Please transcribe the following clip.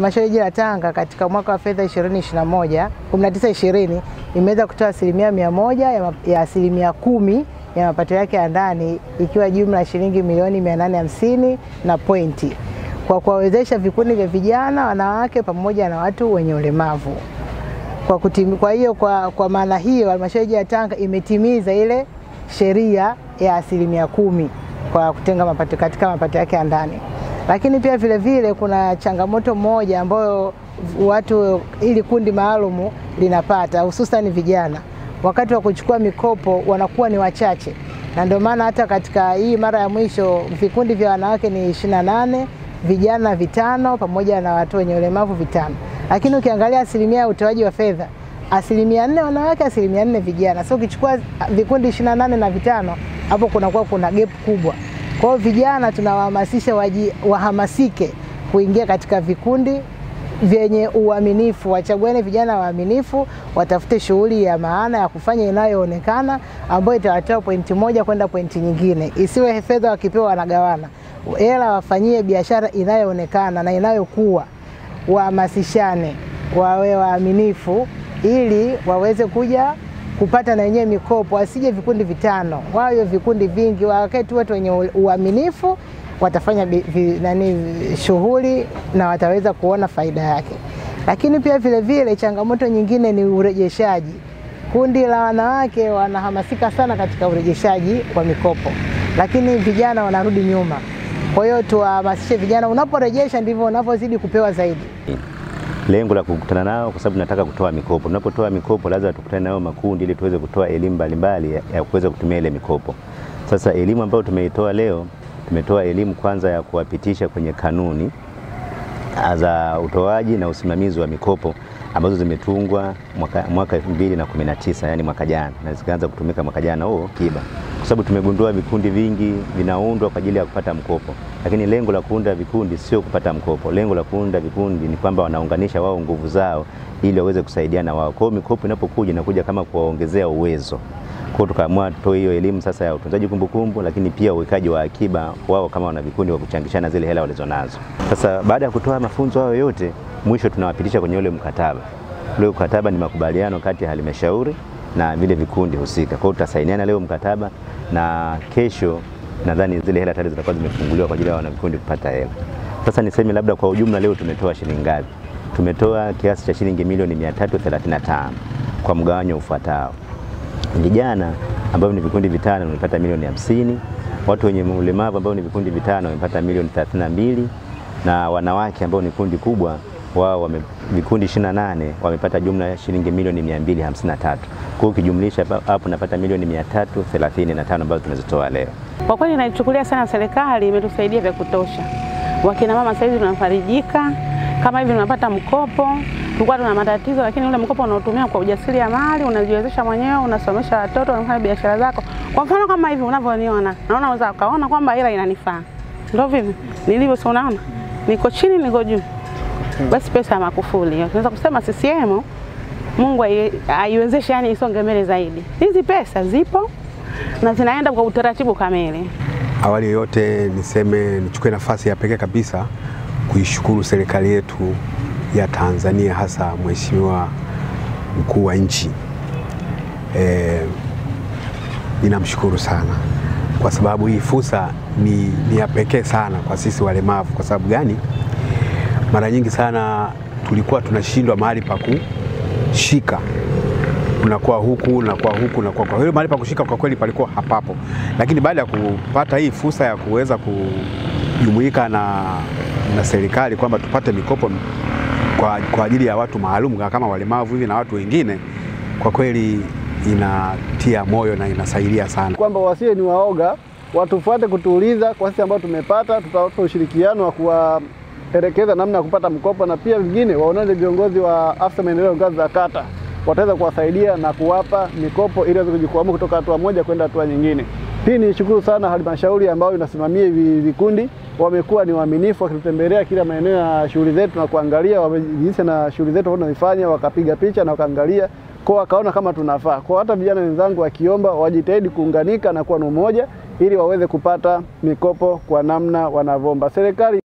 Halmashauri jiji la Tanga katika mwaka wa fedha 2021 19 imeweza kutoa asilimia mia moja ya, ya asilimia kumi ya mapato yake ya ndani ikiwa jumla ya shilingi milioni 850 na pointi kwa kuwawezesha vikundi vya vijana, wanawake pamoja na watu wenye ulemavu. Kwa, kutimi, kwa hiyo kwa, kwa maana hiyo halmashauri jiji la Tanga imetimiza ile sheria ya asilimia kumi kwa kutenga mapato katika mapato yake ya ndani lakini pia vile vile kuna changamoto moja ambayo watu ili kundi maalum linapata hususan vijana, wakati wa kuchukua mikopo wanakuwa ni wachache, na ndio maana hata katika hii mara ya mwisho vikundi vya wanawake ni ishirini na nane, vijana vitano, pamoja na watu wenye ulemavu vitano, lakini ukiangalia asilimia ya utoaji wa fedha asilimia nne wanawake, asilimia nne vijana. So ukichukua vikundi ishirini na nane na vitano, hapo kunakuwa kuna gap kubwa. Kwa hiyo vijana tunawahamasisha wahamasike kuingia katika vikundi vyenye uaminifu. Wachagueni vijana waaminifu, watafute shughuli ya maana ya kufanya inayoonekana ambayo itawatoa pointi moja kwenda pointi nyingine. Isiwe fedha wakipewa wanagawana, hela wafanyie biashara inayoonekana na inayokuwa. Wahamasishane, wawe waaminifu ili waweze kuja kupata na wenyewe mikopo, asije vikundi vitano, wawe vikundi vingi, wakati tu watu wenye uaminifu, watafanya nani shughuli na wataweza kuona faida yake. Lakini pia vile vile changamoto nyingine ni urejeshaji. Kundi la wanawake wanahamasika sana katika urejeshaji wa mikopo, lakini vijana wanarudi nyuma. Kwa hiyo tuwahamasishe vijana, unaporejesha ndivyo unavyozidi kupewa zaidi lengo la kukutana nao kwa sababu nataka kutoa mikopo. Tunapotoa mikopo, lazima tukutane nao makundi ili tuweze kutoa elimu mbalimbali ya, kuweza kutumia ile mikopo. Sasa elimu ambayo tumeitoa leo, tumetoa elimu kwanza ya kuwapitisha kwenye kanuni za utoaji na usimamizi wa mikopo ambazo zimetungwa mwaka, mwaka 2019 yani mwaka jana na zikaanza kutumika mwaka jana huo kiba, kwa sababu tumegundua vikundi vingi vinaundwa kwa ajili ya kupata mkopo, lakini lengo la kuunda vikundi sio kupata mkopo. Lengo la kuunda vikundi ni kwamba wanaunganisha wao nguvu zao ili waweze kusaidiana wao. Kwa hiyo mikopo inapokuja inakuja kama kuwaongezea uwezo. Kwa tukaamua tutoe hiyo elimu sasa ya utunzaji kumbukumbu, lakini pia uwekaji wa akiba wao kama wana vikundi wa kuchangishana zile hela walizonazo. Sasa baada ya kutoa mafunzo hayo yote, mwisho tunawapitisha kwenye ule mkataba. Ule mkataba ni makubaliano kati ya halmashauri na vile vikundi husika. Kwa hiyo tutasainiana leo mkataba na kesho nadhani zile hela tayari zitakuwa zimefunguliwa kwa ajili ya wana vikundi kupata hela. Sasa niseme labda kwa ujumla leo tumetoa shilingi ngapi? Tumetoa kiasi cha shilingi milioni 335 kwa mgawanyo ufuatao. Vijana ambao ni vikundi vitano wamepata milioni hamsini, watu wenye ulemavu ambao ni vikundi vitano wamepata milioni 32 na wanawake ambao ni kundi kubwa wao wame, vikundi 28 wamepata jumla ya shilingi milioni 253. Kwa ukijumlisha hapo napata milioni 335 ambazo tumezitoa leo. Kwa kweli naichukulia sana, serikali imetusaidia vya kutosha. Wakina mama sasa hivi tunafarijika, kama hivi tunapata mkopo. Tulikuwa tuna matatizo, lakini ule mkopo unaotumia kwa ujasiriamali, unajiwezesha mwenyewe, unasomesha watoto, unafanya biashara zako. Kwa mfano kama hivi unavyoniona, naona unaweza ukaona kwamba hela inanifaa, ndio vipi nilivyo, si unaona niko chini, niko juu basi pesa ya Magufuli tunaweza kusema CCM, Mungu aiwezeshe, yani isonge mbele zaidi. Hizi pesa zipo na zinaenda kwa utaratibu kamili. Awali yote niseme, nichukue nafasi ya pekee kabisa kuishukuru serikali yetu ya Tanzania, hasa Mheshimiwa mkuu wa nchi e, ninamshukuru sana kwa sababu hii fursa ni, ni ya pekee sana kwa sisi walemavu. Kwa sababu gani? Mara nyingi sana tulikuwa tunashindwa mahali pa kushika, unakuwa huku unakuwa huku unakuwa kwa hiyo mahali pa kushika kwa kweli palikuwa hapapo, lakini baada ya kupata hii fursa ya kuweza kujumuika na, na serikali kwamba tupate mikopo kwa, kwa ajili ya watu maalum kama walemavu hivi na watu wengine, kwa kweli inatia moyo na inasaidia sana, kwamba wasiwe ni waoga, watufuate kutuuliza kwa sisi ambao tumepata, tutawapa ushirikiano wa kuwaelekeza namna ya kupata mkopo na pia vingine waonane viongozi wa afisa maendeleo ngazi za kata, wataweza kuwasaidia na kuwapa mikopo ili waweze kujikwamua kutoka hatua moja kwenda hatua nyingine. Pia nishukuru sana halmashauri ambayo inasimamia hivi vikundi, wamekuwa ni waaminifu wakitutembelea kila maeneo ya shughuli zetu na kuangalia wamejihisi na shughuli zetu tunazifanya, wakapiga picha na wakaangalia kwa wakaona kama tunafaa. Kwa hata vijana wenzangu wakiomba wajitahidi kuunganika na kuwa na umoja ili waweze kupata mikopo kwa namna wanavyoomba serikali.